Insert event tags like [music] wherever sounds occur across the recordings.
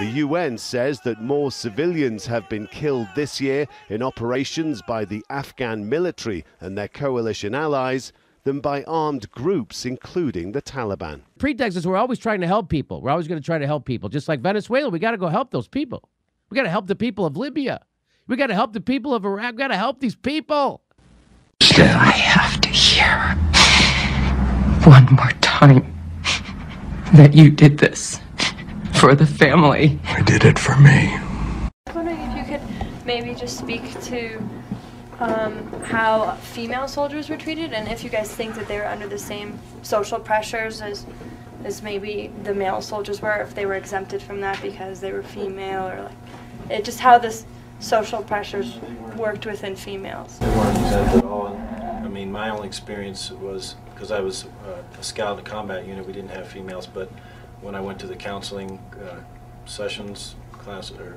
The UN says that more civilians have been killed this year in operations by the Afghan military and their coalition allies than by armed groups, including the Taliban. Pretext is we're always trying to help people. We're always going to try to help people. Just like Venezuela, we got to go help those people. We got to help the people of Libya. We got to help the people of Iraq. We got to help these people. I have to hear one more time that you did this for the family. I did it for me. I was wondering if you could maybe just speak to um, how female soldiers were treated, and if you guys think that they were under the same social pressures as as maybe the male soldiers were, if they were exempted from that because they were female, or like it, just how this social pressures worked within females. They weren't exempt at all. I mean, my only experience was because I was uh, a scout in the combat unit. We didn't have females, but when I went to the counseling uh, sessions class or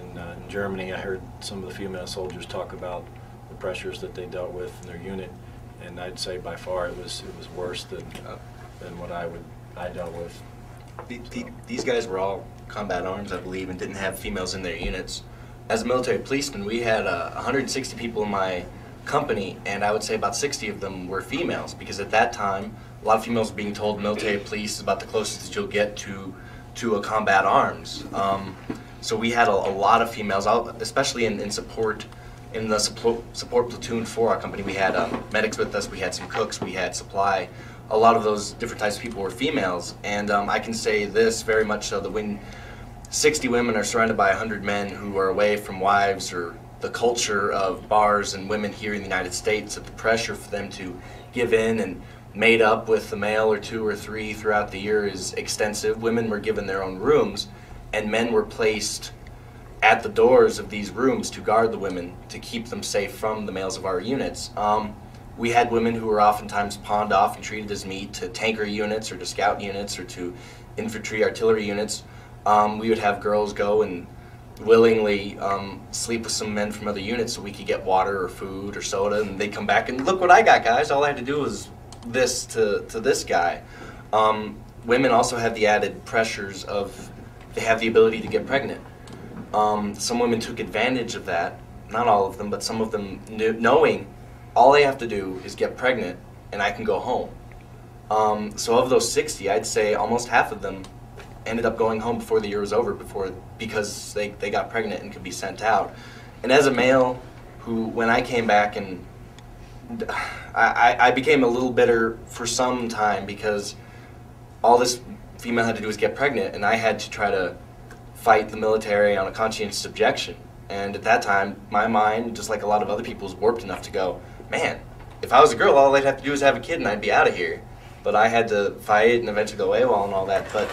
in, uh, in Germany, I heard some of the female soldiers talk about the pressures that they dealt with in their unit, and I'd say by far it was it was worse than than what I would I dealt with. The, the, these guys were all combat arms, I believe, and didn't have females in their units. As a military policeman, we had uh, 160 people in my company, and I would say about 60 of them were females because at that time, a lot of females were being told military police is about the closest that you'll get to to a combat arms. Um, so we had a, a, lot of females, especially in, in support in the support, support platoon for our company. We had um, medics with us, we had some cooks, we had supply. A lot of those different types of people were females, and um, I can say this very much so that when 60 women are surrounded by 100 men who are away from wives or the culture of bars and women here in the United States, that the pressure for them to give in and made up with a male or two or three throughout the year is extensive. Women were given their own rooms, and men were placed at the doors of these rooms to guard the women to keep them safe from the males of our units. Um, we had women who were oftentimes pawned off and treated as meat to tanker units or to scout units or to infantry artillery units. Um, we would have girls go and willingly um, sleep with some men from other units so we could get water or food or soda, and they'd come back and look what I got, guys. All I had to do was this to, to this guy. Um, women also have the added pressures of they have the ability to get pregnant. Um, some women took advantage of that, not all of them, but some of them knew, knowing all they have to do is get pregnant and I can go home. Um, so of those 60, I'd say almost half of them ended up going home before the year was over before because they, they got pregnant and could be sent out. And as a male who, when I came back and I, I became a little bitter for some time because all this female had to do was get pregnant, and I had to try to fight the military on a conscientious objection. And at that time, my mind, just like a lot of other people's, warped enough to go, man, if I was a girl, all I'd have to do is have a kid and I'd be out of here. But I had to fight and eventually go AWOL and all that. But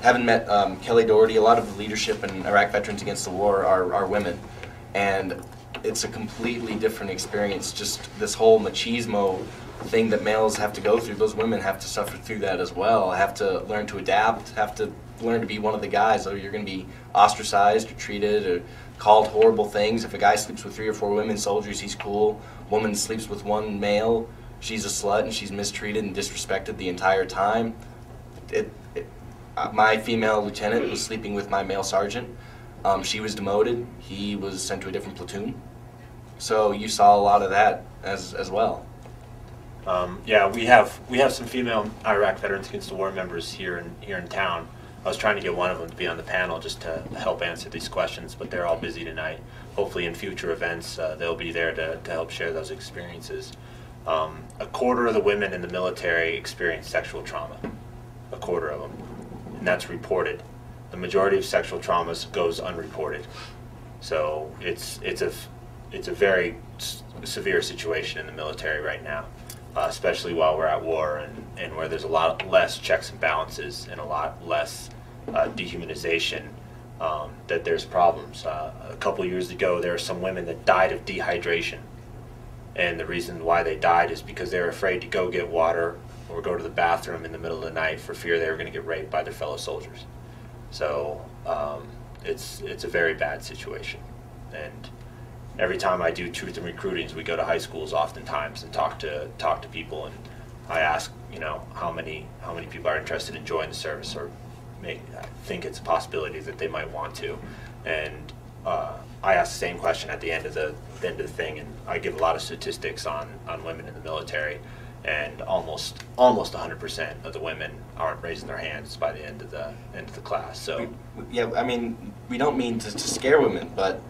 having met um, Kelly Dougherty, a lot of the leadership in Iraq Veterans Against the War are, are women. And it's a completely different experience. Just this whole machismo thing that males have to go through, those women have to suffer through that as well. Have to learn to adapt, have to learn to be one of the guys. Or you're going to be ostracized or treated or called horrible things. If a guy sleeps with three or four women soldiers, he's cool. Woman sleeps with one male, she's a slut and she's mistreated and disrespected the entire time. It, it, uh, my female lieutenant was sleeping with my male sergeant. Um, she was demoted. He was sent to a different platoon. So you saw a lot of that as as well. Um, yeah, we have we have some female Iraq Veterans Against the War members here in here in town. I was trying to get one of them to be on the panel just to help answer these questions, but they're all busy tonight. Hopefully, in future events, uh, they'll be there to, to help share those experiences. Um, a quarter of the women in the military experience sexual trauma. A quarter of them, and that's reported. The majority of sexual traumas goes unreported. So it's it's a it's a very severe situation in the military right now, uh, especially while we're at war and, and where there's a lot less checks and balances and a lot less uh, dehumanization. Um, that there's problems. Uh, a couple years ago, there were some women that died of dehydration, and the reason why they died is because they were afraid to go get water or go to the bathroom in the middle of the night for fear they were going to get raped by their fellow soldiers. So um, it's it's a very bad situation, and every time I do truth and recruitings, we go to high schools oftentimes and talk to talk to people, and I ask, you know, how many how many people are interested in joining the service or make think it's a possibility that they might want to, and uh, I ask the same question at the end of the, the end of the thing, and I give a lot of statistics on on women in the military, and almost almost 100% of the women aren't raising their hands by the end of the end of the class. So Yeah, I mean, we don't mean to, to scare women, but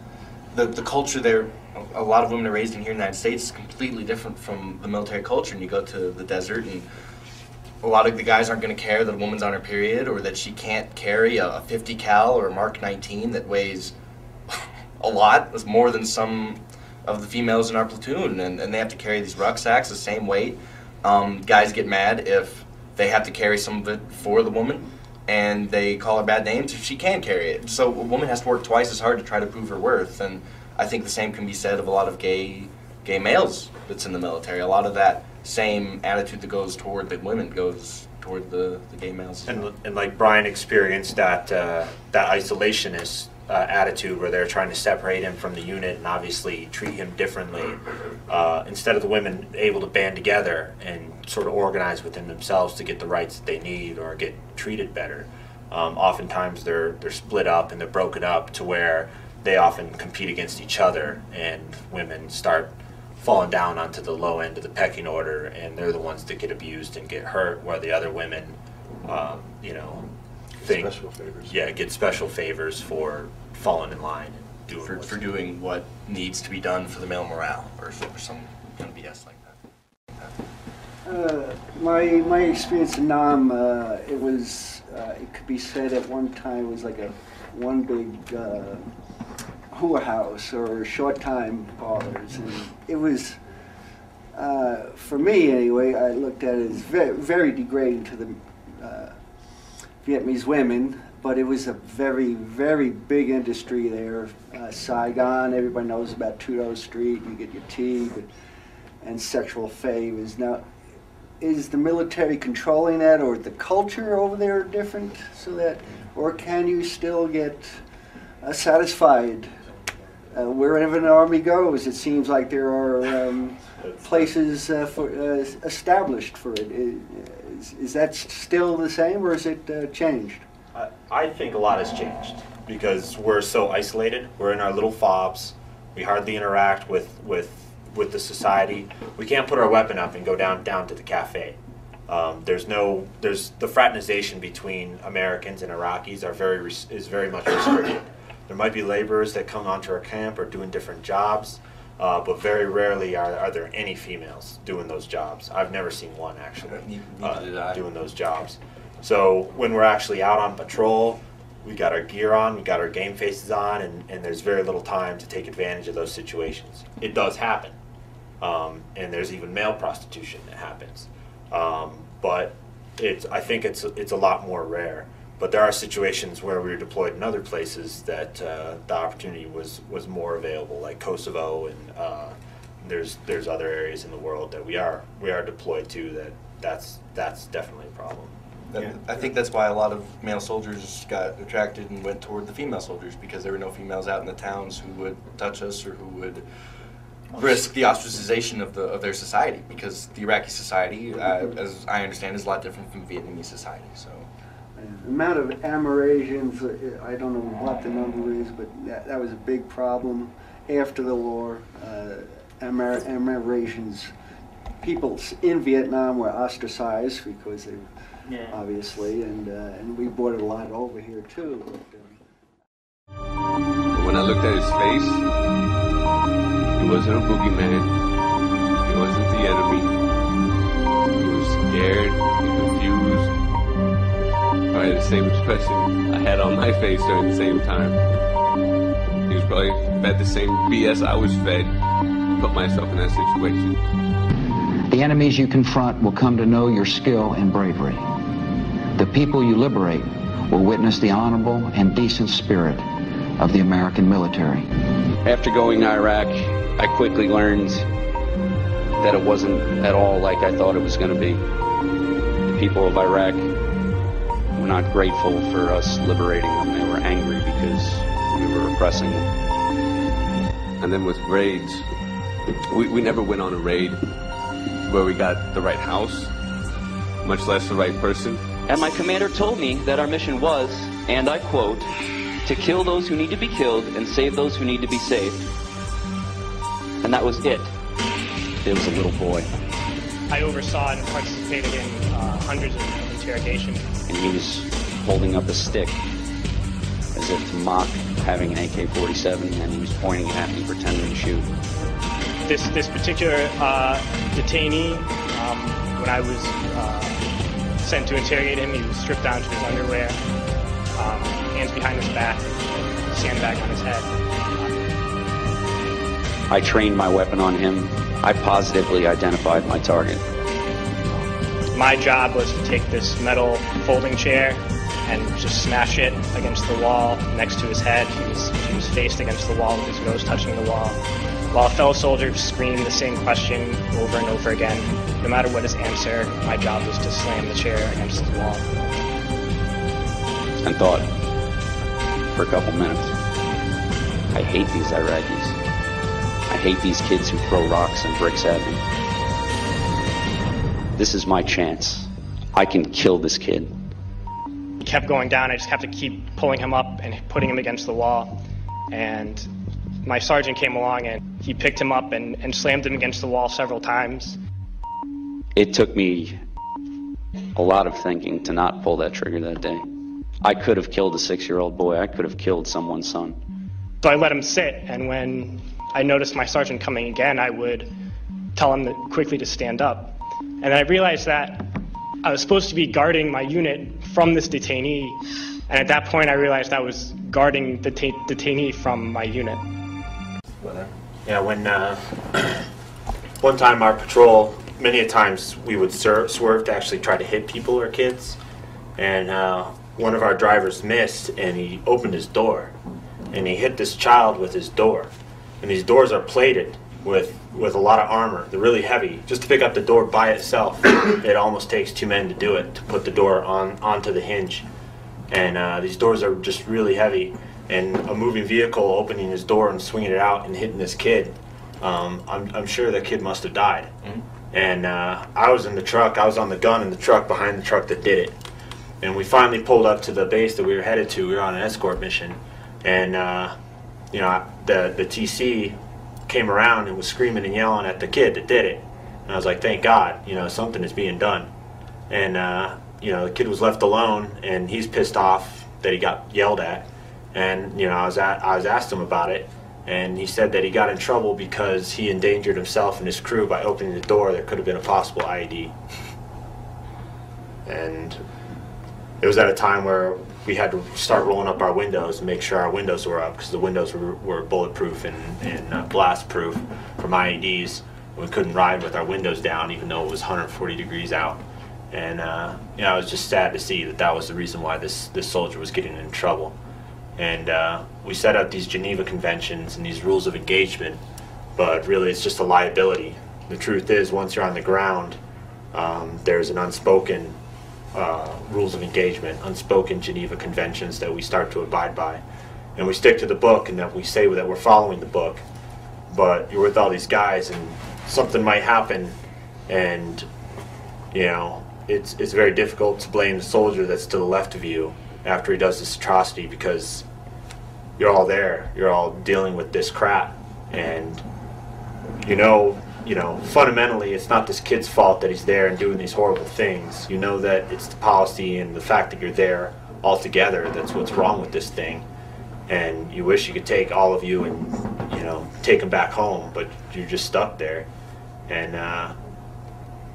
the, the culture there, a- lot of women are raised in here in the United States is completely different from the military culture. And you go to the desert, and a lot of the guys aren't going to care that a woman's on her period or that she can't carry a, a 50 cal or a Mark 19 that weighs [laughs] a lot. It's more than some of the females in our platoon, and, and they have to carry these rucksacks the same weight. Um, guys get mad if they have to carry some of it for the woman, and they call her bad names if she can carry it. So a woman has to work twice as hard to try to prove her worth, and I think the same can be said of a lot of gay gay males that's in the military. A lot of that same attitude that goes toward the women goes toward the, the gay males. and, and like Brian experienced that uh, that isolationist uh, attitude where they're trying to separate him from the unit and obviously treat him differently. Uh, instead of the women able to band together and sort of organize within themselves to get the rights that they need or get treated better, um, oftentimes they're they're split up and they're broken up to where they often compete against each other and women start falling down onto the low end of the pecking order and they're the ones that get abused and get hurt while the other women um, you know think Special favors. yeah get special favors for falling in line and doing for, for doing what needs to be done for the male morale or, or some kind of BS like that. Uh, my my experience in Nam, uh, it was uh, it could be said at one time it was like a one big uh, hula house or short time parlors, and it was uh, for me anyway. I looked at it as very, very degrading to the uh, Vietnamese women, but it was a very very big industry there. Uh, Saigon, everybody knows about Tudo Street. You get your tea, but and sexual favors. Now, is the military controlling that, or the culture over there different, so that, or can you still get uh, satisfied uh, wherever an army goes? It seems like there are um, places uh, for uh, established for it. Is, is that still the same, or is it uh, changed? I, think a lot has changed because we're so isolated. We're in our little fobs. We hardly interact with, with, with the society. We can't put our weapon up and go down down to the cafe. Um, there's no there's the fraternization between Americans and Iraqis are very is very much restricted. There might be laborers that come onto our camp or doing different jobs, uh, but very rarely are, are there any females doing those jobs. I've never seen one actually uh, neither did I. doing those jobs. So when we're actually out on patrol, we got our gear on, we got our game faces on, and, and there's very little time to take advantage of those situations. It does happen. Um, and there's even male prostitution that happens. Um, but it's, I think it's, it's a lot more rare. But there are situations where we were deployed in other places that uh, the opportunity was, was more available, like Kosovo, and uh, there's, there's other areas in the world that we are, we are deployed to that that's, that's definitely a problem. That- Yeah. I think that's why a lot of male soldiers got attracted and went toward the female soldiers because there were no females out in the towns who would touch us or who would risk the ostracization of the of their society because the Iraqi society, uh, as I understand, is a lot different from Vietnamese society. So The amount of Amerasians, uh, I don't know what the number is, but that, that was a big problem after the war. Uh, Amer- Amerasians, people in Vietnam were ostracized because they, obviously, and uh, and we brought it a lot over here too. But, um, When I looked at his face, he wasn't a boogeyman. He wasn't the enemy. He was scared, confused. Probably the same expression I had on my face during the same time. He was probably fed the same BS I was fed. Put myself in that situation. The enemies you confront will come to know your skill and bravery. The people you liberate will witness the honorable and decent spirit of the American military. After going to Iraq, I quickly learned that it wasn't at all like I thought it was going to be. The people of Iraq were not grateful for us liberating them. They were angry because we were oppressing them. And then with raids, we, we never went on a raid where we got the right house, much less the right person. And my commander told me that our mission was, and I quote, to kill those who need to be killed and save those who need to be saved. And that was it. It was a little boy. I oversaw and participated in uh, hundreds of interrogations. And he was holding up a stick as if to mock having an AK-47 and he was pointing it at me pretending to shoot. This, this particular uh, detainee, um, when I was uh, sent to interrogate him, he was stripped down to his underwear, um, hands behind his back, sandbag on his head. I trained my weapon on him. I positively identified my target. My job was to take this metal folding chair and just smash it against the wall next to his head. He was, he was faced against the wall with his nose touching the wall. While fellow soldiers screamed the same question over and over again, no matter what his answer, my job was to slam the chair against the wall. And thought for a couple minutes. I hate these Iraqis. I hate these kids who throw rocks and bricks at me. This is my chance. I can kill this kid. He kept going down. I just have to keep pulling him up and putting him against the wall. And my sergeant came along and he picked him up and, and slammed him against the wall several times. It took me a lot of thinking to not pull that trigger that day. I could have killed a six year old boy, I could have killed someone's son. So I let him sit, and when I noticed my sergeant coming again, I would tell him quickly to stand up. And I realized that I was supposed to be guarding my unit from this detainee, and at that point I realized I was guarding the ta- detainee from my unit. Yeah, when uh, [clears throat] one time our patrol, many a times we would swerve to actually try to hit people or kids, and uh, one of our drivers missed and he opened his door, and he hit this child with his door, and these doors are plated with with a lot of armor. They're really heavy. Just to pick up the door by itself, [coughs] it almost takes two men to do it to put the door on onto the hinge, and uh, these doors are just really heavy and a moving vehicle opening his door and swinging it out and hitting this kid, um, I'm, I'm sure that kid must have died. And uh, I was in the truck, I was on the gun in the truck behind the truck that did it. And we finally pulled up to the base that we were headed to. We were on an escort mission. And, uh, you know, the, the TC came around and was screaming and yelling at the kid that did it. And I was like, thank God, you know, something is being done. And, uh, you know, the kid was left alone and he's pissed off that he got yelled at and you know I was at, I was asked him about it, and he said that he got in trouble because he endangered himself and his crew by opening the door that could have been a possible IED. And it was at a time where we had to start rolling up our windows and make sure our windows were up because the windows were, were bulletproof and, and uh, blast proof from IEDs. We couldn't ride with our windows down even though it was 140 degrees out. And uh, you know, I was just sad to see that that was the reason why this, this soldier was getting in trouble and uh, we set up these Geneva Conventions and these rules of engagement, but really it's just a liability. The truth is, once you're on the ground, um, there's an unspoken uh, rules of engagement, unspoken Geneva Conventions that we start to abide by, and we stick to the book and that we say that we're following the book. But you're with all these guys, and something might happen, and you know it's it's very difficult to blame the soldier that's to the left of you after he does this atrocity because you're all there. You're all dealing with this crap. And you know, you know, fundamentally it's not this kid's fault that he's there and doing these horrible things. You know that it's the policy and the fact that you're there all together that's what's wrong with this thing. And you wish you could take all of you and, you know, take them back home, but you're just stuck there. And uh,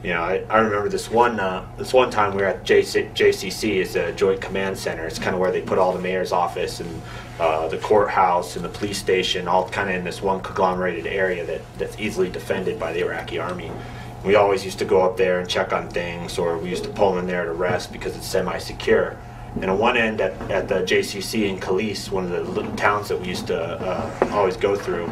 you know, I, I remember this one uh, this one time we were at JC, JCC, it's a Joint Command Center. It's kind of where they put all the mayor's office and uh, the courthouse and the police station, all kind of in this one conglomerated area that, that's easily defended by the Iraqi army. We always used to go up there and check on things, or we used to pull in there to rest because it's semi-secure. And on one end at, at the JCC in Khalis, one of the little towns that we used to uh, always go through,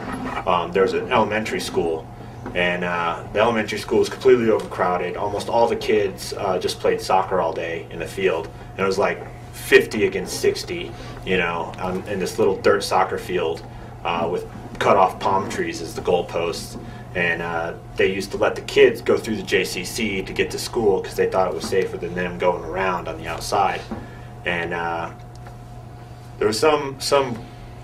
um, there's an elementary school and uh, the elementary school was completely overcrowded. Almost all the kids uh, just played soccer all day in the field, and it was like 50 against 60, you know, on, in this little dirt soccer field uh, with cut off palm trees as the goalposts. and uh, they used to let the kids go through the JCC to get to school because they thought it was safer than them going around on the outside. And uh, there was some some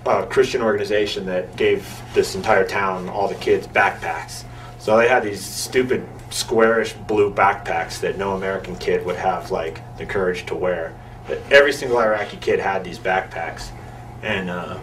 uh, Christian organization that gave this entire town all the kids backpacks. So they had these stupid squarish blue backpacks that no American kid would have like the courage to wear. But every single Iraqi kid had these backpacks, and uh,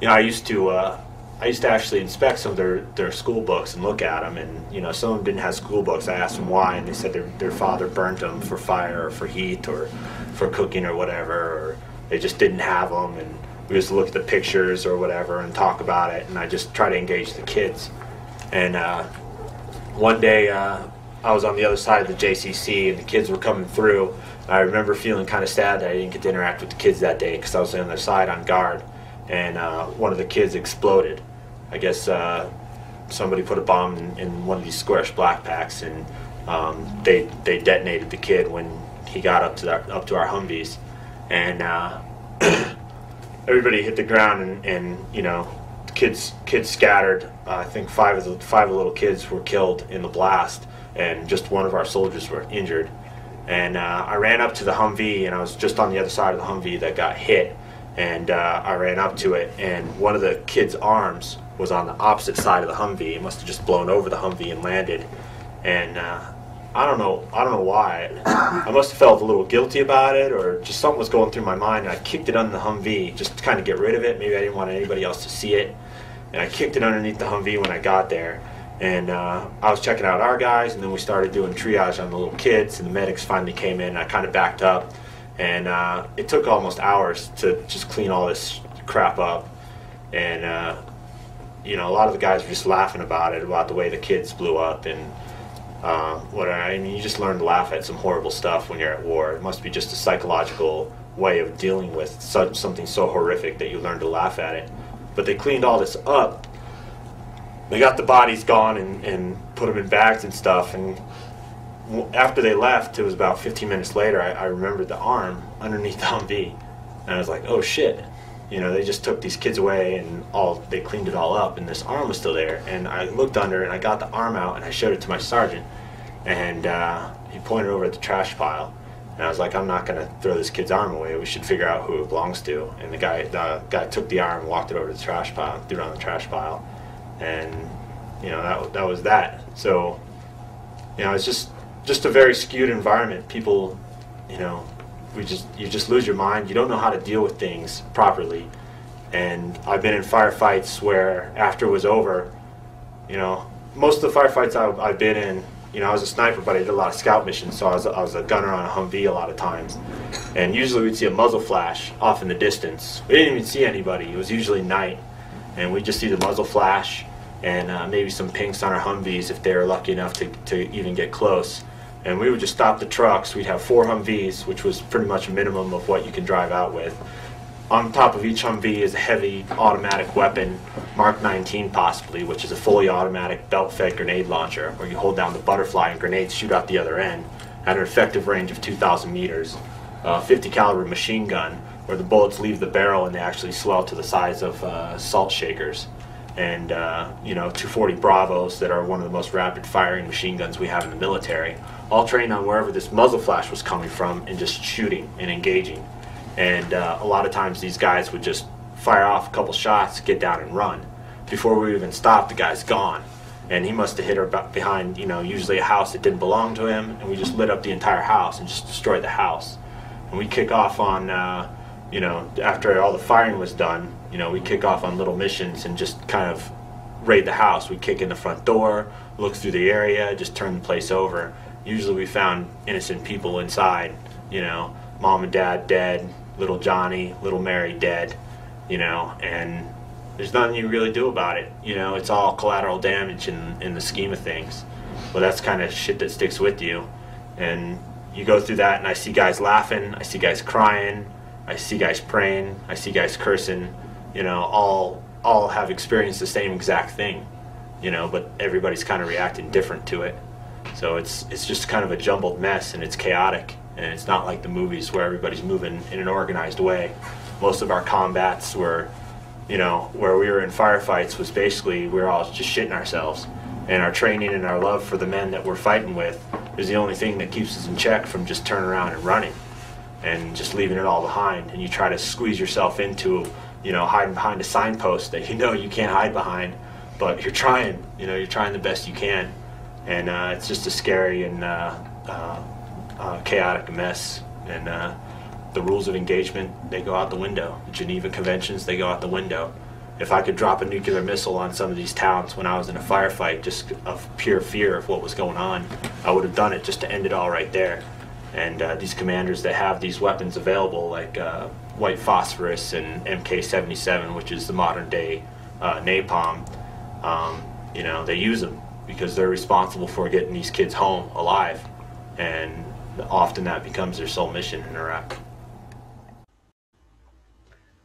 you know I used to uh, I used to actually inspect some of their, their school books and look at them, and you know some of them didn't have school books. I asked them why, and they said their their father burnt them for fire or for heat or for cooking or whatever, or they just didn't have them. And we just look at the pictures or whatever and talk about it, and I just try to engage the kids. And uh, one day uh, I was on the other side of the JCC, and the kids were coming through. I remember feeling kind of sad that I didn't get to interact with the kids that day because I was on their side on guard, and uh, one of the kids exploded. I guess uh, somebody put a bomb in, in, one of these squarish black packs, and um, they they detonated the kid when he got up to that, up to our Humvees, and uh, [clears throat] everybody hit the ground, and, and you know, kids kids scattered. Uh, I think five of the five little kids were killed in the blast, and just one of our soldiers were injured. And uh, I ran up to the Humvee, and I was just on the other side of the Humvee that got hit. And uh, I ran up to it, and one of the kid's arms was on the opposite side of the Humvee. It must have just blown over the Humvee and landed. And uh, I don't know, I don't know why. I must have felt a little guilty about it, or just something was going through my mind. And I kicked it under the Humvee just to kind of get rid of it. Maybe I didn't want anybody else to see it. And I kicked it underneath the Humvee when I got there. And uh, I was checking out our guys, and then we started doing triage on the little kids. And the medics finally came in. And I kind of backed up, and uh, it took almost hours to just clean all this crap up. And uh, you know, a lot of the guys were just laughing about it, about the way the kids blew up and uh, what I mean. You just learn to laugh at some horrible stuff when you're at war. It must be just a psychological way of dealing with something so horrific that you learn to laugh at it. But they cleaned all this up. They got the bodies gone and, and put them in bags and stuff. And after they left, it was about 15 minutes later. I, I remembered the arm underneath the Humvee, and I was like, "Oh shit!" you know, they just took these kids away and all they cleaned it all up, and this arm was still there. And I looked under and I got the arm out and I showed it to my sergeant, and uh, he pointed over at the trash pile. And I was like, I'm not gonna throw this kid's arm away. We should figure out who it belongs to. And the guy, the guy took the arm, walked it over to the trash pile, threw it on the trash pile, and you know that that was that. So, you know, it's just just a very skewed environment. People, you know, we just you just lose your mind. You don't know how to deal with things properly. And I've been in firefights where after it was over, you know, most of the firefights I've, I've been in, you know, I was a sniper, but I did a lot of scout missions, so I was, I was a gunner on a Humvee a lot of times. And usually we'd see a muzzle flash off in the distance. We didn't even see anybody. It was usually night, and we'd just see the muzzle flash and uh, maybe some pinks on our Humvees if they were lucky enough to, to even get close and we would just stop the trucks. We'd have four Humvees, which was pretty much a minimum of what you can drive out with. On top of each Humvee is a heavy automatic weapon, Mark 19 possibly, which is a fully automatic belt-fed grenade launcher, where you hold down the butterfly and grenades shoot out the other end at an effective range of 2,000 meters. A 50 caliber machine gun, where the bullets leave the barrel and they actually swell to the size of uh, salt shakers and uh, you know 240 Bravos that are one of the most rapid firing machine guns we have in the military all trained on wherever this muzzle flash was coming from and just shooting and engaging. And uh, a lot of times these guys would just fire off a couple shots, get down and run. Before we even stop, the guy's gone. And he must have hit her behind, you know, usually a house that didn't belong to him. And we just lit up the entire house and just destroyed the house. And we kick off on, uh, you know, after all the firing was done, you know, we kick off on little missions and just kind of raid the house. We kick in the front door, look through the area, just turn the place over usually we found innocent people inside, you know, mom and dad dead, little Johnny, little Mary dead, you know, and there's nothing you really do about it. You know, it's all collateral damage in, in the scheme of things. But that's kind of shit that sticks with you. And you go through that, and I see guys laughing, I see guys crying, I see guys praying, I see guys cursing, you know, all all have experienced the same exact thing, you know, but everybody's kind of reacting different to it. So it's it's just kind of a jumbled mess and it's chaotic and it's not like the movies where everybody's moving in an organized way. Most of our combats were, you know, where we were in firefights was basically we were all just shitting ourselves. And our training and our love for the men that we're fighting with is the only thing that keeps us in check from just turning around and running and just leaving it all behind. And you try to squeeze yourself into, you know, hiding behind a signpost that you know you can't hide behind, but you're trying, you know, you're trying the best you can. And uh, it's just a scary and uh, uh, uh chaotic mess. And uh, the rules of engagement, they go out the window. The Geneva Conventions, they go out the window if I could drop a nuclear missile on some of these towns when I was in a firefight, just of pure fear of what was going on, I would have done it just to end it all right there. And uh, these commanders that have these weapons available, like uh, white phosphorus and MK77, which is the modern day uh, napalm, um, you know, they use them because they're responsible for getting these kids home alive. And often that becomes their sole mission in Iraq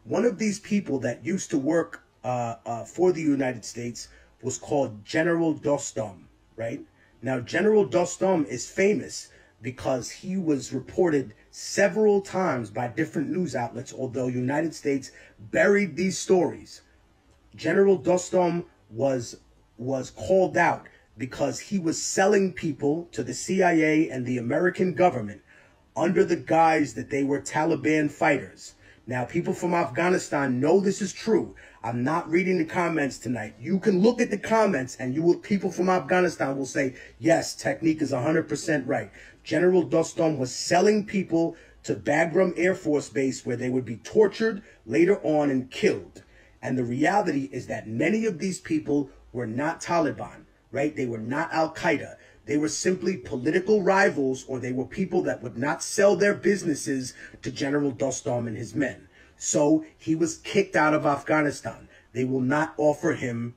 one of these people that used to work uh, uh, for the United States was called General Dostum, right? Now, General Dostum is famous because he was reported several times by different news outlets, although United States buried these stories. General Dostum was was called out because he was selling people to the CIA and the American government under the guise that they were Taliban fighters. Now, people from Afghanistan know this is true. I'm not reading the comments tonight. You can look at the comments and you will, people from Afghanistan will say, yes, technique is 100% right. General Dostum was selling people to Bagram Air Force Base where they would be tortured later on and killed. And the reality is that many of these people were not Taliban, right? They were not Al Qaeda. They were simply political rivals or they were people that would not sell their businesses to General Dostum and his men. So he was kicked out of Afghanistan. They will not offer him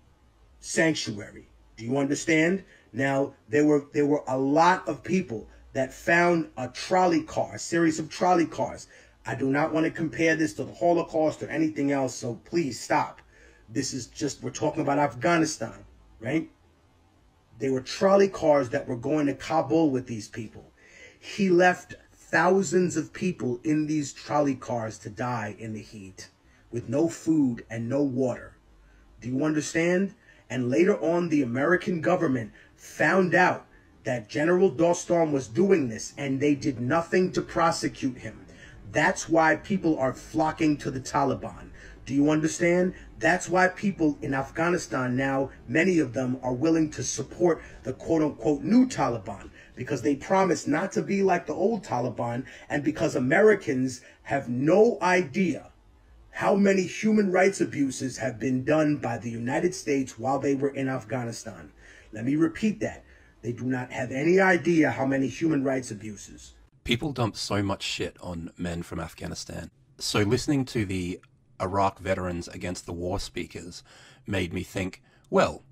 sanctuary. Do you understand? Now, there were there were a lot of people that found a trolley car, a series of trolley cars. I do not want to compare this to the Holocaust or anything else, so please stop. This is just, we're talking about Afghanistan, right? They were trolley cars that were going to Kabul with these people. He left thousands of people in these trolley cars to die in the heat with no food and no water. Do you understand? And later on, the American government found out that General Dostum was doing this and they did nothing to prosecute him. That's why people are flocking to the Taliban. Do you understand? That's why people in Afghanistan now, many of them are willing to support the quote unquote new Taliban because they promise not to be like the old Taliban and because Americans have no idea how many human rights abuses have been done by the United States while they were in Afghanistan. Let me repeat that. They do not have any idea how many human rights abuses. People dump so much shit on men from Afghanistan. So listening to the Iraq veterans against the war speakers made me think, well,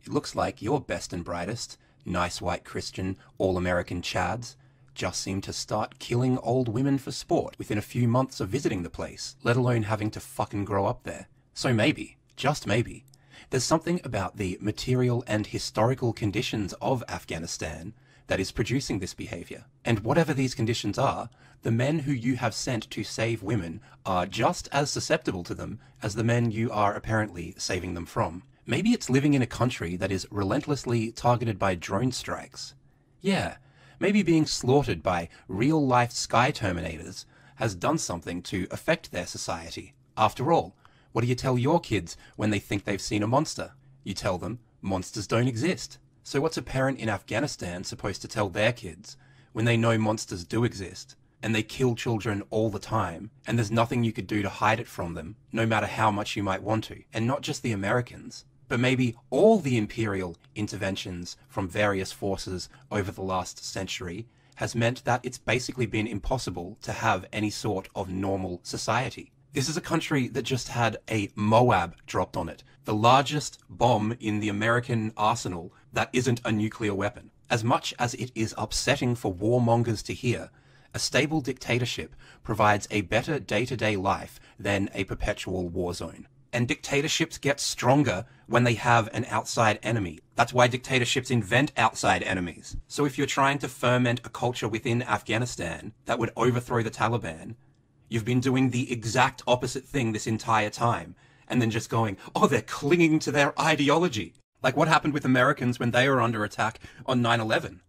it looks like your best and brightest, nice white Christian, all American Chads just seem to start killing old women for sport within a few months of visiting the place, let alone having to fucking grow up there. So maybe, just maybe, there's something about the material and historical conditions of Afghanistan that is producing this behavior. And whatever these conditions are, the men who you have sent to save women are just as susceptible to them as the men you are apparently saving them from. Maybe it's living in a country that is relentlessly targeted by drone strikes. Yeah, maybe being slaughtered by real life sky terminators has done something to affect their society. After all, what do you tell your kids when they think they've seen a monster? You tell them monsters don't exist. So what's a parent in Afghanistan supposed to tell their kids when they know monsters do exist? and they kill children all the time, and there's nothing you could do to hide it from them, no matter how much you might want to. And not just the Americans, but maybe all the imperial interventions from various forces over the last century has meant that it's basically been impossible to have any sort of normal society. This is a country that just had a MOAB dropped on it, the largest bomb in the American arsenal that isn't a nuclear weapon. As much as it is upsetting for warmongers to hear, a stable dictatorship provides a better day-to-day life than a perpetual war zone. And dictatorships get stronger when they have an outside enemy. That's why dictatorships invent outside enemies. So if you're trying to ferment a culture within Afghanistan that would overthrow the Taliban, you've been doing the exact opposite thing this entire time. And then just going, oh, they're clinging to their ideology. Like what happened with Americans when they were under attack on 9 11?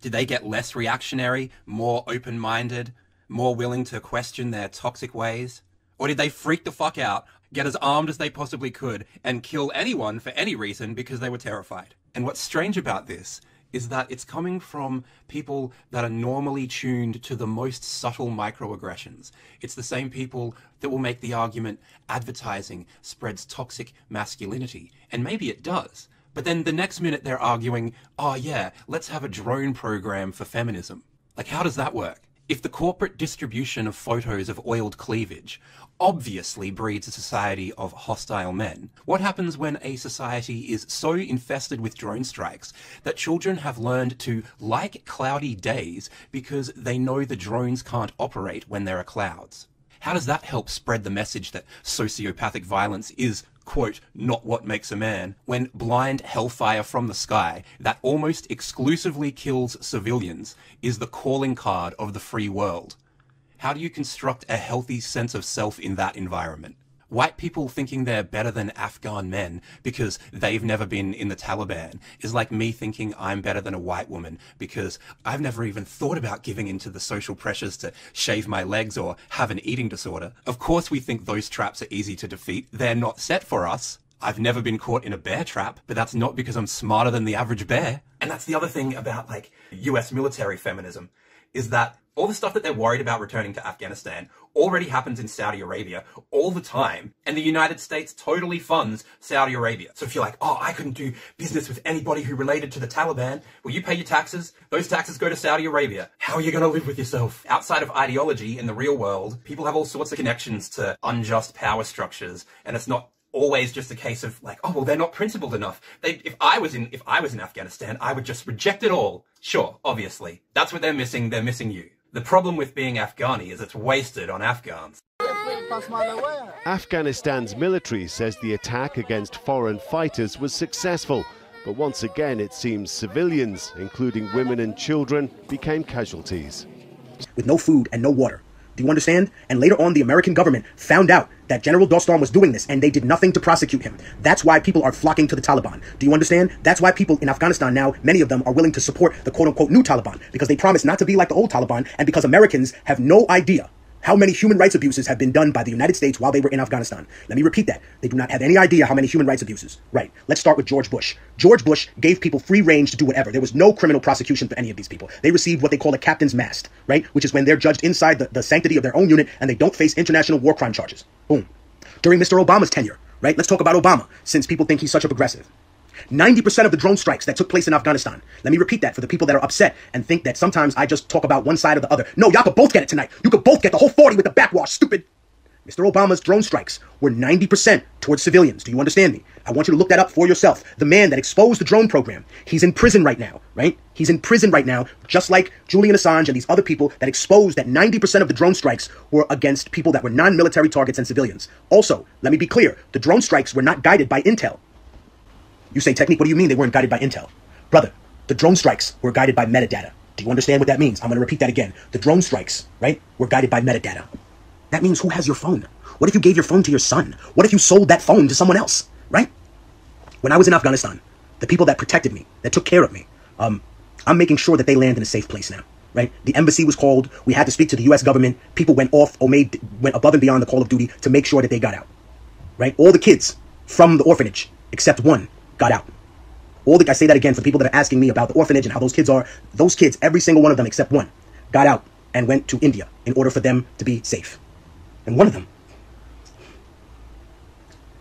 Did they get less reactionary, more open minded, more willing to question their toxic ways? Or did they freak the fuck out, get as armed as they possibly could, and kill anyone for any reason because they were terrified? And what's strange about this is that it's coming from people that are normally tuned to the most subtle microaggressions. It's the same people that will make the argument advertising spreads toxic masculinity. And maybe it does. But then the next minute they're arguing, oh yeah, let's have a drone program for feminism. Like, how does that work? If the corporate distribution of photos of oiled cleavage obviously breeds a society of hostile men, what happens when a society is so infested with drone strikes that children have learned to like cloudy days because they know the drones can't operate when there are clouds? How does that help spread the message that sociopathic violence is quote, not what makes a man, when blind hellfire from the sky that almost exclusively kills civilians is the calling card of the free world? How do you construct a healthy sense of self in that environment? White people thinking they're better than Afghan men because they've never been in the Taliban is like me thinking I'm better than a white woman because I've never even thought about giving into the social pressures to shave my legs or have an eating disorder. Of course, we think those traps are easy to defeat. They're not set for us. I've never been caught in a bear trap, but that's not because I'm smarter than the average bear. And that's the other thing about like US military feminism is that all the stuff that they're worried about returning to Afghanistan already happens in Saudi Arabia all the time, and the United States totally funds Saudi Arabia. So if you're like, oh, I couldn't do business with anybody who related to the Taliban, well, you pay your taxes, those taxes go to Saudi Arabia. How are you going to live with yourself? Outside of ideology in the real world, people have all sorts of connections to unjust power structures, and it's not always just a case of like, oh well, they're not principled enough. They, if I was in, if I was in Afghanistan, I would just reject it all. Sure, obviously, that's what they're missing. They're missing you. The problem with being Afghani is it's wasted on Afghans. Afghanistan's military says the attack against foreign fighters was successful, but once again it seems civilians, including women and children, became casualties. With no food and no water. Do you understand? And later on, the American government found out that General Dostum was doing this and they did nothing to prosecute him. That's why people are flocking to the Taliban. Do you understand? That's why people in Afghanistan now, many of them are willing to support the quote unquote new Taliban because they promise not to be like the old Taliban and because Americans have no idea how many human rights abuses have been done by the United States while they were in Afghanistan. Let me repeat that. They do not have any idea how many human rights abuses. Right. Let's start with George Bush. George Bush gave people free range to do whatever. There was no criminal prosecution for any of these people. They received what they call a captain's mast, right? Which is when they're judged inside the, the sanctity of their own unit and they don't face international war crime charges. Boom. During Mr. Obama's tenure, right? Let's talk about Obama, since people think he's such a progressive. 90% of the drone strikes that took place in Afghanistan. Let me repeat that for the people that are upset and think that sometimes I just talk about one side or the other. No, y'all could both get it tonight. You could both get the whole 40 with the backwash, stupid. Mr. Obama's drone strikes were 90% towards civilians. Do you understand me? I want you to look that up for yourself. The man that exposed the drone program, he's in prison right now, right? He's in prison right now, just like Julian Assange and these other people that exposed that 90% of the drone strikes were against people that were non military targets and civilians. Also, let me be clear the drone strikes were not guided by intel. You say, Technique, what do you mean they weren't guided by intel? Brother, the drone strikes were guided by metadata. Do you understand what that means? I'm going to repeat that again. The drone strikes, right, were guided by metadata. That means who has your phone? What if you gave your phone to your son? What if you sold that phone to someone else, right? When I was in Afghanistan, the people that protected me, that took care of me, um, I'm making sure that they land in a safe place now, right? The embassy was called. We had to speak to the U.S. government. People went off or made went above and beyond the call of duty to make sure that they got out, right? All the kids from the orphanage, except one, got out. All the I say that again for people that are asking me about the orphanage and how those kids are. Those kids, every single one of them except one, got out and went to India in order for them to be safe. And one of them,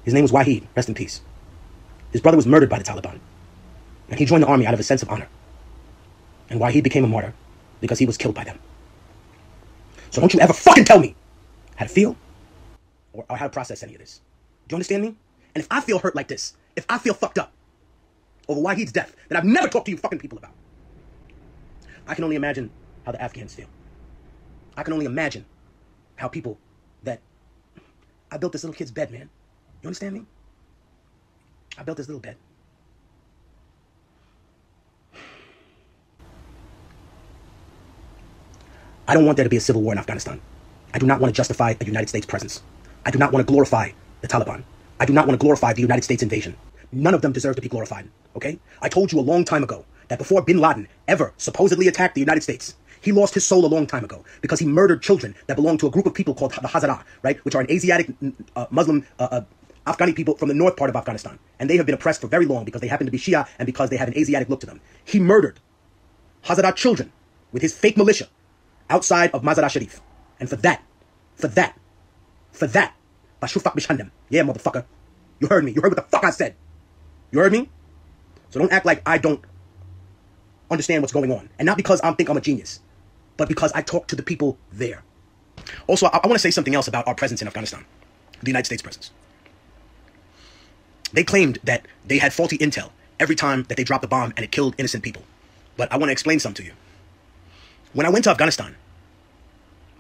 his name was Wahid, rest in peace. His brother was murdered by the Taliban. And he joined the army out of a sense of honor. And Wahid became a martyr because he was killed by them. So don't you ever fucking tell me how to feel or, or how to process any of this. Do you understand me? And if I feel hurt like this, if I feel fucked up over Wahid's death that I've never talked to you fucking people about, I can only imagine how the Afghans feel. I can only imagine how people that I built this little kid's bed, man. You understand me? I built this little bed. I don't want there to be a civil war in Afghanistan. I do not want to justify a United States presence. I do not want to glorify the Taliban. I do not want to glorify the United States invasion. None of them deserve to be glorified. Okay? I told you a long time ago that before bin Laden ever supposedly attacked the United States, he lost his soul a long time ago because he murdered children that belonged to a group of people called the Hazara, right? Which are an Asiatic uh, Muslim uh, uh, Afghani people from the north part of Afghanistan. And they have been oppressed for very long because they happen to be Shia and because they have an Asiatic look to them. He murdered Hazara children with his fake militia outside of Mazar Sharif. And for that, for that, for that, Bashufak Bishandem. Yeah, motherfucker. You heard me. You heard what the fuck I said. You heard me? So don't act like I don't understand what's going on. And not because I think I'm a genius, but because I talk to the people there. Also, I, I want to say something else about our presence in Afghanistan, the United States presence. They claimed that they had faulty intel every time that they dropped a bomb and it killed innocent people. But I want to explain something to you. When I went to Afghanistan,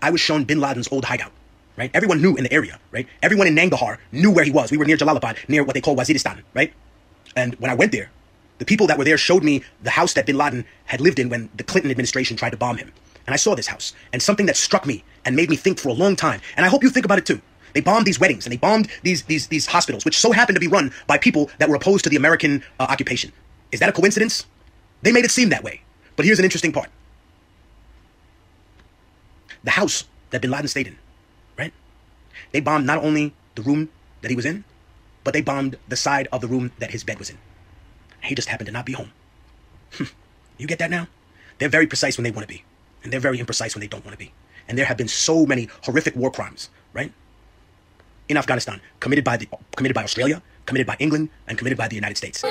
I was shown bin Laden's old hideout, right? Everyone knew in the area, right? Everyone in Nangarhar knew where he was. We were near Jalalabad, near what they call Waziristan, right? And when I went there, the people that were there showed me the house that bin Laden had lived in when the Clinton administration tried to bomb him. And I saw this house, and something that struck me and made me think for a long time, and I hope you think about it too. They bombed these weddings and they bombed these these these hospitals, which so happened to be run by people that were opposed to the American uh, occupation. Is that a coincidence? They made it seem that way. But here's an interesting part. The house that Bin Laden stayed in, right? They bombed not only the room that he was in, but they bombed the side of the room that his bed was in. He just happened to not be home. Hmm. you get that now? They're very precise when they want to be, and they're very imprecise when they don't want to be. And there have been so many horrific war crimes, right? In Afghanistan, committed by the committed by Australia, committed by England, and committed by the United States.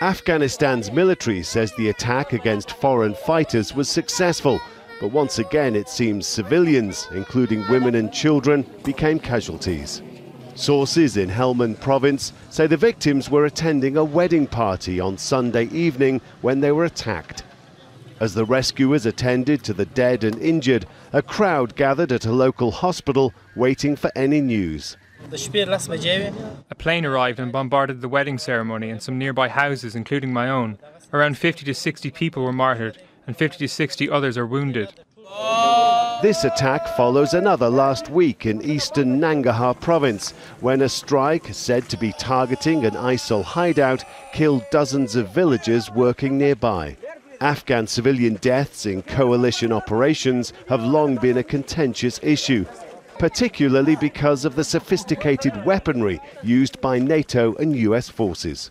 Afghanistan's military says the attack against foreign fighters was successful, but once again it seems civilians, including women and children, became casualties. Sources in Helmand province say the victims were attending a wedding party on Sunday evening when they were attacked. As the rescuers attended to the dead and injured, a crowd gathered at a local hospital waiting for any news. A plane arrived and bombarded the wedding ceremony and some nearby houses, including my own. Around 50 to 60 people were martyred, and 50 to 60 others are wounded. This attack follows another last week in eastern Nangarhar province, when a strike said to be targeting an ISIL hideout killed dozens of villagers working nearby. Afghan civilian deaths in coalition operations have long been a contentious issue, particularly because of the sophisticated weaponry used by NATO and US forces.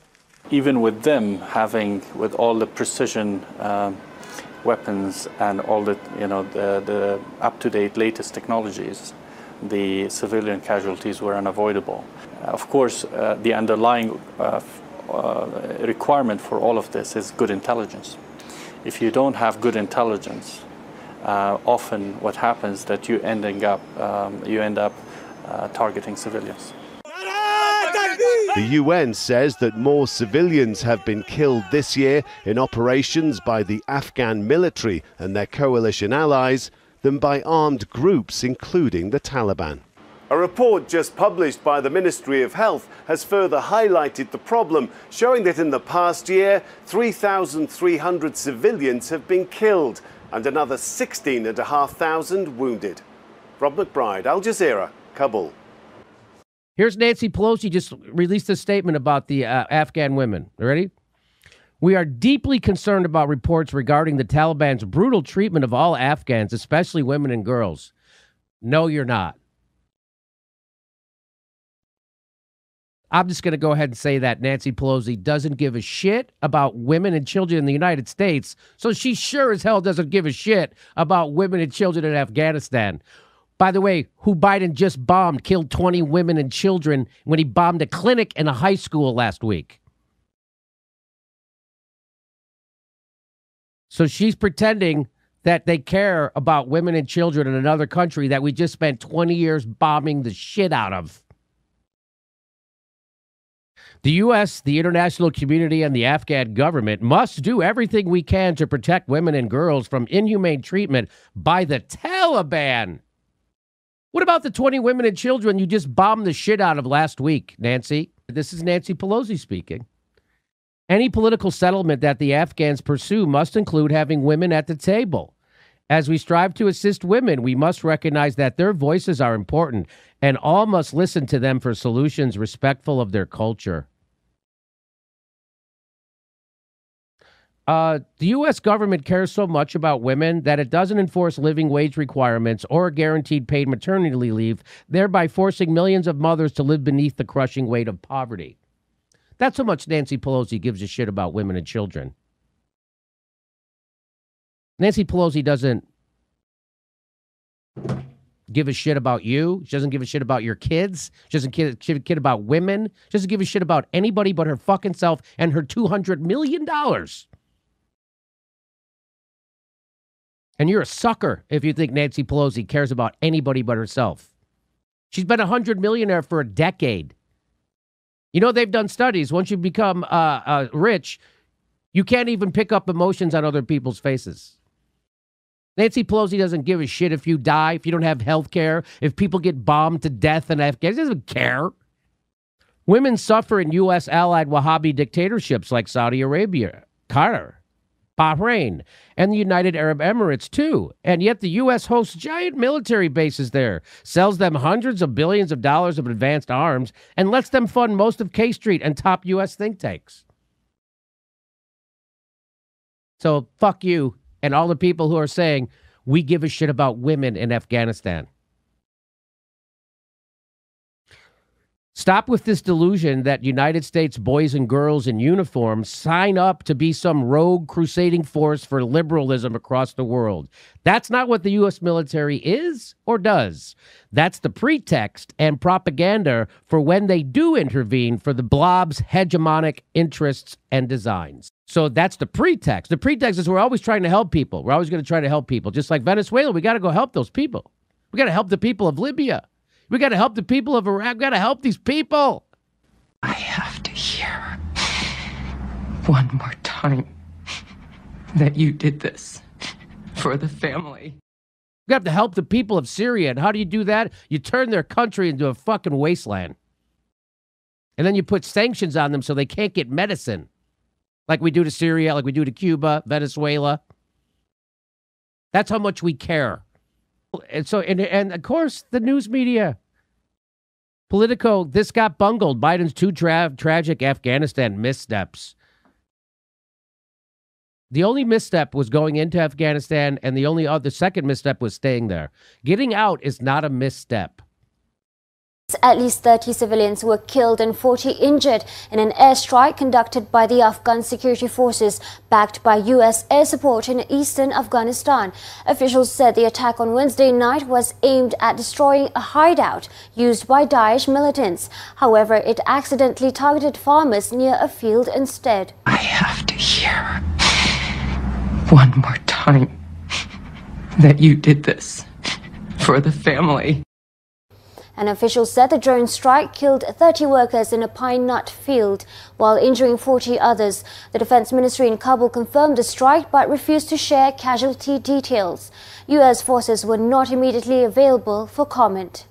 Even with them having, with all the precision um, weapons and all the, you know, the, the up-to-date latest technologies, the civilian casualties were unavoidable. Of course, uh, the underlying uh, uh, requirement for all of this is good intelligence if you don't have good intelligence, uh, often what happens that you ending up um, you end up uh, targeting civilians. The UN says that more civilians have been killed this year in operations by the Afghan military and their coalition allies than by armed groups, including the Taliban. A report just published by the Ministry of Health has further highlighted the problem, showing that in the past year, 3,300 civilians have been killed and another 16,500 wounded. Rob McBride, Al Jazeera, Kabul. Here's Nancy Pelosi just released a statement about the uh, Afghan women. Ready? We are deeply concerned about reports regarding the Taliban's brutal treatment of all Afghans, especially women and girls. No, you're not. I'm just going to go ahead and say that Nancy Pelosi doesn't give a shit about women and children in the United States. So she sure as hell doesn't give a shit about women and children in Afghanistan. By the way, who Biden just bombed, killed 20 women and children when he bombed a clinic and a high school last week. So she's pretending that they care about women and children in another country that we just spent 20 years bombing the shit out of. The U.S., the international community, and the Afghan government must do everything we can to protect women and girls from inhumane treatment by the Taliban. What about the 20 women and children you just bombed the shit out of last week, Nancy? This is Nancy Pelosi speaking. Any political settlement that the Afghans pursue must include having women at the table. As we strive to assist women, we must recognize that their voices are important and all must listen to them for solutions respectful of their culture. Uh, the U.S. government cares so much about women that it doesn't enforce living wage requirements or guaranteed paid maternity leave, thereby forcing millions of mothers to live beneath the crushing weight of poverty. That's how much Nancy Pelosi gives a shit about women and children. Nancy Pelosi doesn't give a shit about you. She doesn't give a shit about your kids. She doesn't give a shit about women. She doesn't give a shit about anybody but her fucking self and her $200 million. And you're a sucker if you think Nancy Pelosi cares about anybody but herself. She's been a hundred millionaire for a decade. You know, they've done studies. Once you become uh, uh, rich, you can't even pick up emotions on other people's faces. Nancy Pelosi doesn't give a shit if you die, if you don't have health care, if people get bombed to death in Afghanistan. She doesn't care. Women suffer in U.S. allied Wahhabi dictatorships like Saudi Arabia, Qatar, Bahrain, and the United Arab Emirates, too. And yet the U.S. hosts giant military bases there, sells them hundreds of billions of dollars of advanced arms, and lets them fund most of K Street and top U.S. think tanks. So fuck you and all the people who are saying we give a shit about women in Afghanistan. Stop with this delusion that United States boys and girls in uniform sign up to be some rogue crusading force for liberalism across the world. That's not what the U.S. military is or does. That's the pretext and propaganda for when they do intervene for the blob's hegemonic interests and designs. So that's the pretext. The pretext is we're always trying to help people. We're always going to try to help people. Just like Venezuela, we got to go help those people. We got to help the people of Libya. We got to help the people of Iraq. We got to help these people. I have to hear one more time that you did this for the family. We have to help the people of Syria. And how do you do that? You turn their country into a fucking wasteland. And then you put sanctions on them so they can't get medicine, like we do to Syria, like we do to Cuba, Venezuela. That's how much we care. And so, and, and of course, the news media. Politico, this got bungled. Biden's two tra- tragic Afghanistan missteps. The only misstep was going into Afghanistan, and the only uh, other second misstep was staying there. Getting out is not a misstep. At least 30 civilians were killed and 40 injured in an airstrike conducted by the Afghan security forces backed by U.S. air support in eastern Afghanistan. Officials said the attack on Wednesday night was aimed at destroying a hideout used by Daesh militants. However, it accidentally targeted farmers near a field instead. I have to hear one more time that you did this for the family. An official said the drone strike killed 30 workers in a pine nut field while injuring 40 others. The defense ministry in Kabul confirmed the strike but refused to share casualty details. U.S. forces were not immediately available for comment.